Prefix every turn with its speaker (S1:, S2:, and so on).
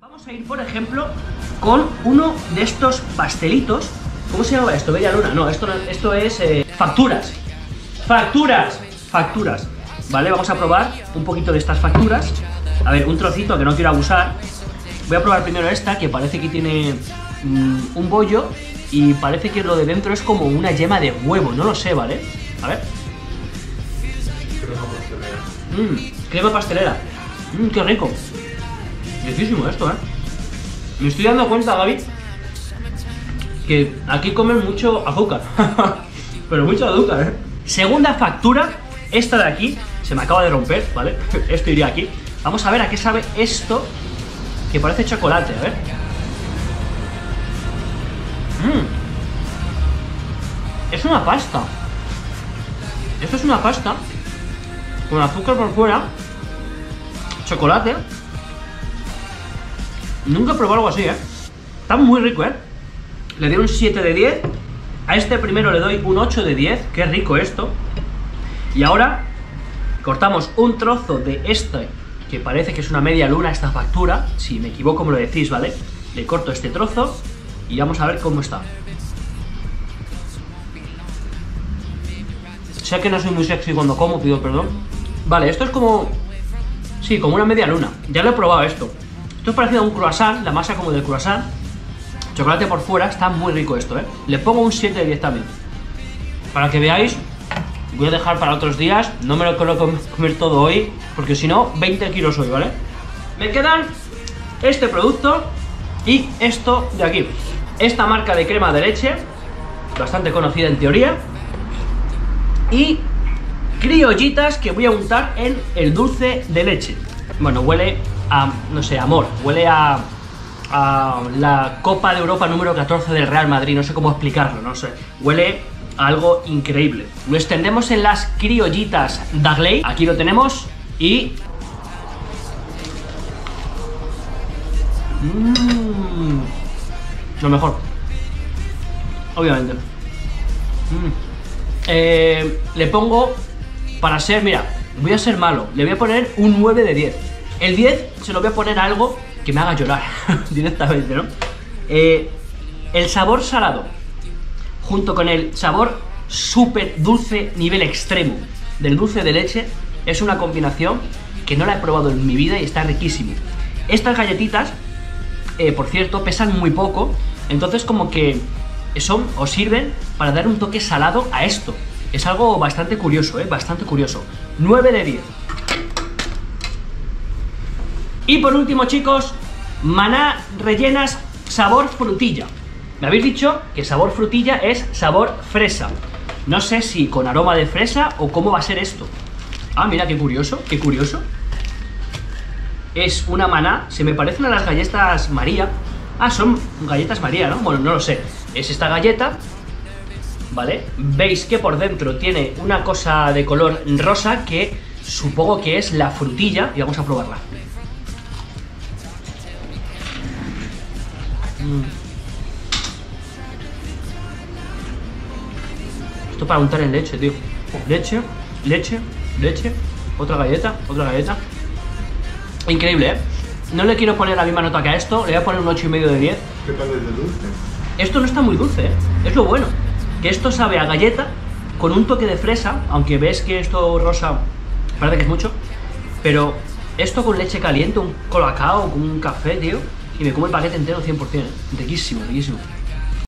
S1: Vamos a ir, por ejemplo, con uno de estos pastelitos. ¿Cómo se llama esto? Bella Luna. No, esto, no- esto es eh, facturas. Facturas. Facturas. Vale, vamos a probar un poquito de estas facturas. A ver, un trocito que no quiero abusar. Voy a probar primero esta, que parece que tiene mm, un bollo. Y parece que lo de dentro es como una yema de huevo. No lo sé, ¿vale? A ver. Mmm, crema pastelera. Mmm, qué rico. Riquísimo esto, ¿eh? Me estoy dando cuenta, Gaby, que aquí comen mucho azúcar. Pero mucho azúcar, ¿eh? Segunda factura, esta de aquí, se me acaba de romper, ¿vale? Esto iría aquí. Vamos a ver a qué sabe esto, que parece chocolate, a ver. Mmm. Es una pasta. Esto es una pasta con azúcar por fuera, chocolate. Nunca he probado algo así, ¿eh? Está muy rico, ¿eh? Le doy un 7 de 10. A este primero le doy un 8 de 10. Qué rico esto. Y ahora cortamos un trozo de este, que parece que es una media luna esta factura. Si me equivoco me lo decís, ¿vale? Le corto este trozo y vamos a ver cómo está. Sé que no soy muy sexy cuando como, pido perdón. Vale, esto es como... Sí, como una media luna. Ya lo he probado esto. Esto es parecido a un croissant, la masa como del croissant. Chocolate por fuera, está muy rico esto, ¿eh? Le pongo un 7 de 10 también. Para que veáis, voy a dejar para otros días. No me lo quiero com- comer todo hoy, porque si no, 20 kilos hoy, ¿vale? Me quedan este producto y esto de aquí. Esta marca de crema de leche, bastante conocida en teoría. Y criollitas que voy a untar en el dulce de leche. Bueno, huele a, no sé, amor, huele a, a la Copa de Europa número 14 del Real Madrid, no sé cómo explicarlo, no sé. Huele a algo increíble. Lo extendemos en las criollitas Dagley, aquí lo tenemos, y... Mmm, lo mejor. Obviamente. Mm. Eh, le pongo, para ser, mira, voy a ser malo, le voy a poner un 9 de 10. El 10 se lo voy a poner a algo que me haga llorar directamente, ¿no? Eh, el sabor salado, junto con el sabor súper dulce nivel extremo del dulce de leche, es una combinación que no la he probado en mi vida y está riquísimo. Estas galletitas, eh, por cierto, pesan muy poco, entonces como que son o sirven para dar un toque salado a esto. Es algo bastante curioso, ¿eh? Bastante curioso. 9 de 10. Y por último, chicos, maná rellenas sabor frutilla. Me habéis dicho que sabor frutilla es sabor fresa. No sé si con aroma de fresa o cómo va a ser esto. Ah, mira, qué curioso, qué curioso. Es una maná, se me parecen a las galletas María. Ah, son galletas María, ¿no? Bueno, no lo sé. Es esta galleta, ¿vale? Veis que por dentro tiene una cosa de color rosa que supongo que es la frutilla y vamos a probarla. Esto para untar en leche, tío. Leche, leche, leche, otra galleta, otra galleta. Increíble, ¿eh? No le quiero poner la misma nota que a esto, le voy a poner un 8,5 de 10.
S2: ¿Qué tal es de dulce?
S1: Esto no está muy dulce, ¿eh? es lo bueno. Que esto sabe a galleta con un toque de fresa, aunque ves que esto rosa parece que es mucho. Pero esto con leche caliente, un colacao, con un café, tío. Y me como el paquete entero 100%, ¿eh? Riquísimo, riquísimo.